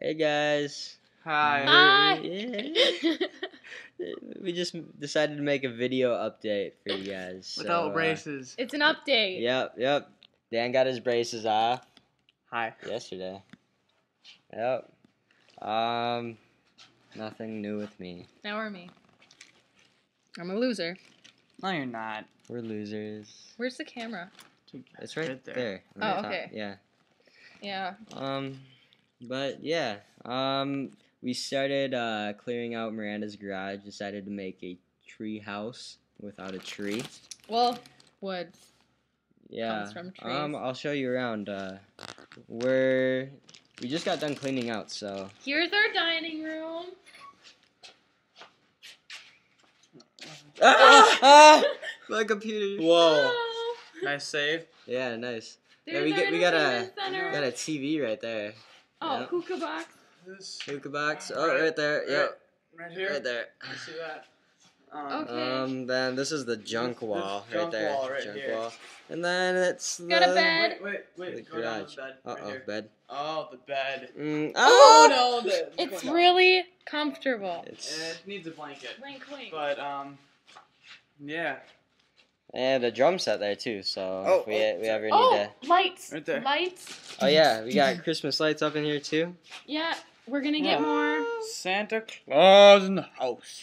Hey guys. Hi. Hi. Yeah. we just decided to make a video update for you guys. Without so, uh, braces. it's an update. Yep, yep. Dan got his braces off Hi. yesterday. Yep. Um, nothing new with me. Now or me. I'm a loser. No, you're not. We're losers. Where's the camera? It's right, Right there. there. on Oh, the top. okay. Yeah. Yeah. Um, but yeah. Um, we started uh, clearing out Miranda's garage. Decided to make a tree house without a tree. Well, woods. Yeah. Comes from Um. I'll show you around. Uh, we're we just got done cleaning out, so Here's our dining room. ah, ah, my computer. Whoa. Oh, Nice save. Yeah, nice. Yeah, we get- we got a- center. Got a TV right there. Oh, yeah. hookah box. This Hookah box. Oh, right there. Yep, Right here. right there. You see that? Um, Okay. Um, then this is the junk wall this right junk there. wall right junk here. wall. And then it's Got a bed. Wait, wait, the wait. Go down garage. the bed. uh oh, here. bed. Oh, the bed. Mm, Oh, ah! no. The, It's really comfortable. It's It needs a blanket. Wink, wink. But, um, yeah. And a drum set there too. So Oh, if we oh, we ever need oh, to. lights. Right there. Lights. Oh yeah, we got Christmas lights up in here too. Yeah, we're gonna get Yeah. more. Santa Claus in the house.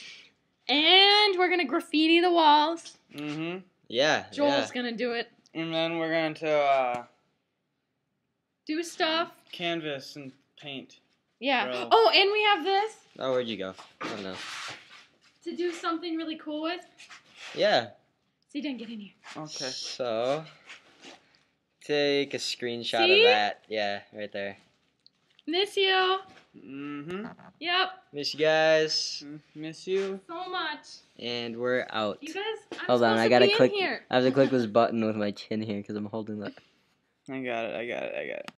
And we're gonna graffiti the walls. Mm-hmm. Yeah. Joel's gonna do it. And then we're going to, uh, Do stuff. canvas and paint. Yeah. Bro. Oh, and we have this. Oh, where'd you go? I don't know. to do something really cool with. Yeah. See, Dan, get in here. Okay. So take a screenshot See? of that. Yeah, right there. Miss you. Mm-hmm. Yep. Miss you guys, Miss you. So much. and we're out. You guys. I'm Hold on, supposed I gotta click. here. I have to click this button with my chin here because I'm holding the. I got it. I got it. I got it.